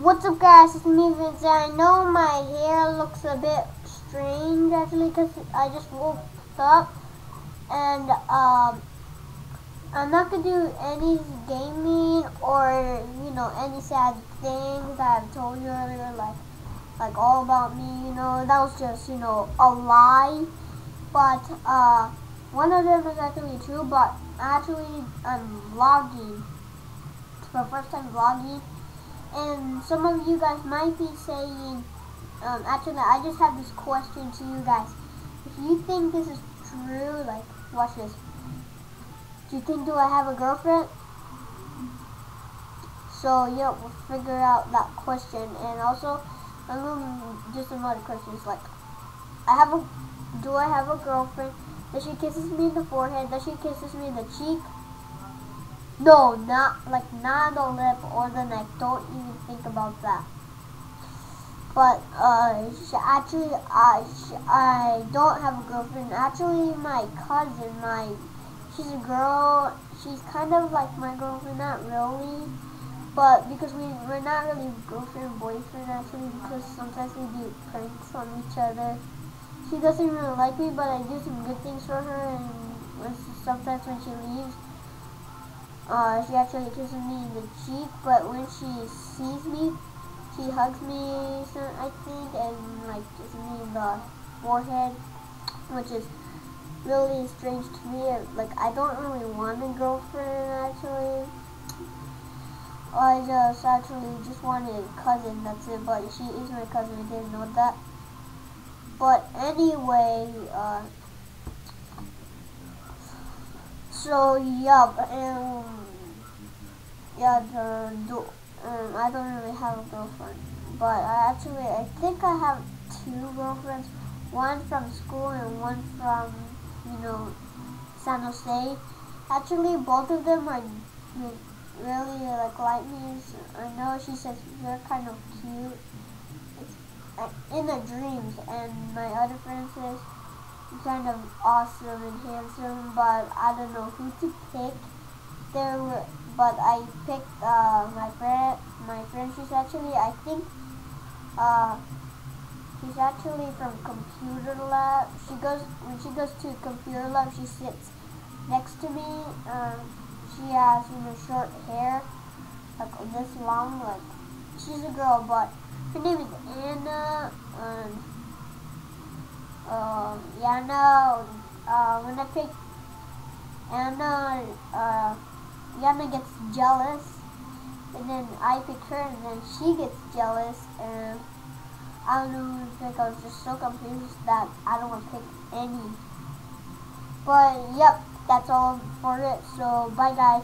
What's up guys, it's me Vince. I know my hair looks a bit strange actually because I just woke up and um, I'm not going to do any gaming or, you know, any sad things that I've told you earlier like, like all about me, you know, that was just, you know, a lie. But uh, one of them is actually true, but actually I'm vlogging. It's my first time vlogging and some of you guys might be saying, um, actually, I just have this question to you guys. If you think this is true, like, watch this. Do you think do I have a girlfriend? So, yeah, we'll figure out that question. And also, um, just some other questions, like, I have a, do I have a girlfriend? Does she kisses me in the forehead? Does she kisses me in the cheek? No, not like not the lip or the neck. Don't even think about that. But uh, actually, I I don't have a girlfriend. Actually, my cousin, my she's a girl. She's kind of like my girlfriend, not really. But because we we're not really girlfriend boyfriend actually because sometimes we do pranks on each other. She doesn't really like me, but I do some good things for her, and sometimes when she leaves. Uh, she actually kisses me in the cheek, but when she sees me, she hugs me, I think, and like kisses me in the forehead, which is really strange to me. Like, I don't really want a girlfriend, actually. I just actually just wanted a cousin, that's it, but she is my cousin, I didn't know that. But anyway, uh, so, yeah, um, yeah, the, the um, I don't really have a girlfriend, but I actually, I think I have two girlfriends, one from school and one from, you know, San Jose. Actually, both of them are really like like me. I know she says you're kind of cute. It's in the dreams, and my other friend says kind of awesome and handsome, but I don't know who to pick. There were, but I picked uh, my friend. My friend, she's actually, I think, uh, she's actually from computer lab. She goes when she goes to computer lab. She sits next to me. Um, she has you know short hair, like this long. Like she's a girl, but her name is Anna. Um, yeah, no. Uh, when I picked Anna, uh. Yana gets jealous, and then I pick her, and then she gets jealous, and I don't know, who to pick. I was just so confused that I don't want to pick any. But, yep, that's all for it, so bye guys.